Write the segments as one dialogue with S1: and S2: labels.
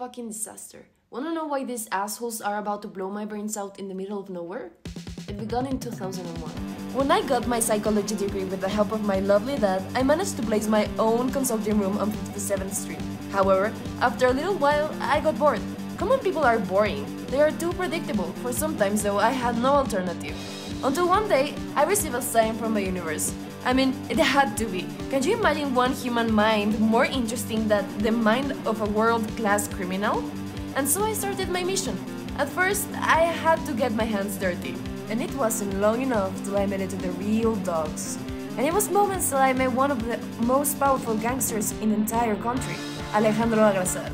S1: fucking disaster. Wanna know why these assholes are about to blow my brains out in the middle of nowhere? It began in 2001. When I got my psychology degree with the help of my lovely dad, I managed to place my own consulting room on 57th Street. However, after a little while, I got bored. Common people are boring. They are too predictable. For sometimes, though, I had no alternative. Until one day, I received a sign from the universe. I mean, it had to be. Can you imagine one human mind more interesting than the mind of a world-class criminal? And so I started my mission. At first, I had to get my hands dirty, and it wasn't long enough till I met it to the real dogs. And it was moments till I met one of the most powerful gangsters in the entire country, Alejandro Agrasar.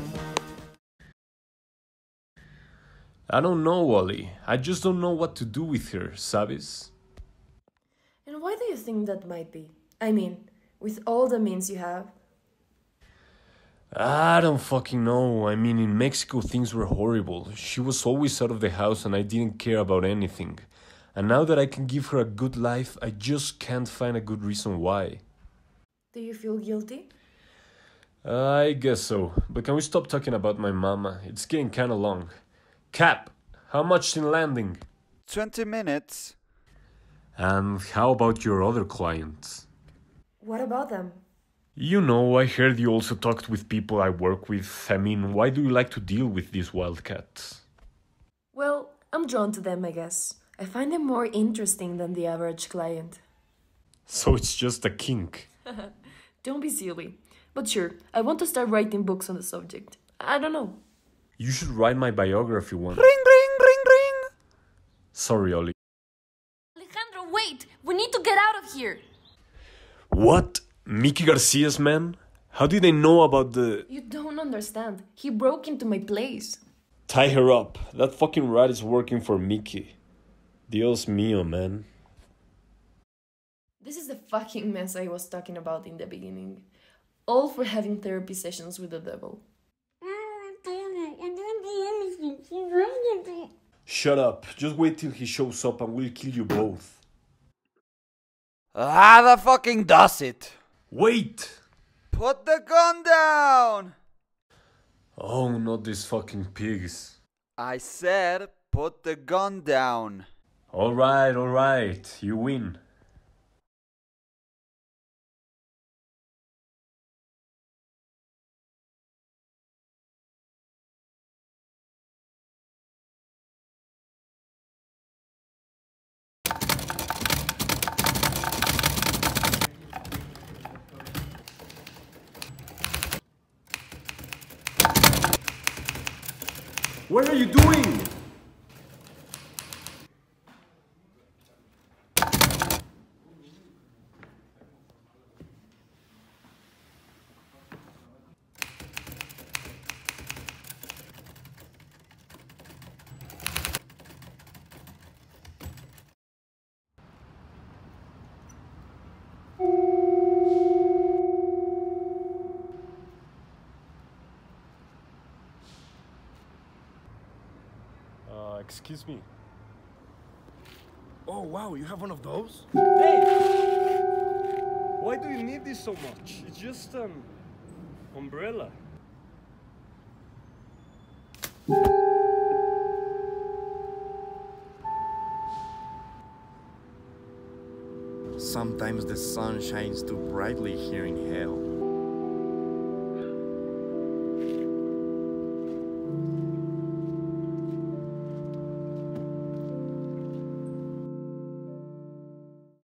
S2: I don't know, Wally. I just don't know what to do with her, sabes?
S1: And why do you think that might be? I mean, with all the means you have.
S2: I don't fucking know. I mean, in Mexico, things were horrible. She was always out of the house and I didn't care about anything. And now that I can give her a good life, I just can't find a good reason why.
S1: Do you feel guilty?
S2: I guess so. But can we stop talking about my mama? It's getting kinda long. Cap, how much in landing?
S3: 20 minutes.
S2: And how about your other clients?
S1: What about them?
S2: You know, I heard you also talked with people I work with. I mean, why do you like to deal with these wildcats?
S1: Well, I'm drawn to them, I guess. I find them more interesting than the average client.
S2: So it's just a kink.
S1: Don't be silly. But sure, I want to start writing books on the subject. I don't know.
S2: You should write my biography one.
S3: Ring, ring, ring, ring.
S2: Sorry, Ollie.
S1: Alejandro, wait! We need to get out of here!
S2: What? Mickey Garcia's man? How did they know about the.
S1: You don't understand. He broke into my place.
S2: Tie her up. That fucking rat is working for Mickey. Dios mío, man.
S1: This is the fucking mess I was talking about in the beginning. All for having therapy sessions with the devil.
S2: Shut up. Just wait till he shows up and we'll kill you both.
S3: Ah, that fucking does it.
S2: Wait!
S3: Put the gun down.
S2: Oh, not these fucking pigs.
S3: I said, put the gun down.
S2: Alright, alright. You win. What are you doing? Uh, excuse me.
S4: Oh wow, you have one of those?
S2: Hey! Why do you need this so much? It's just um umbrella.
S4: Sometimes the sun shines too brightly here in hell.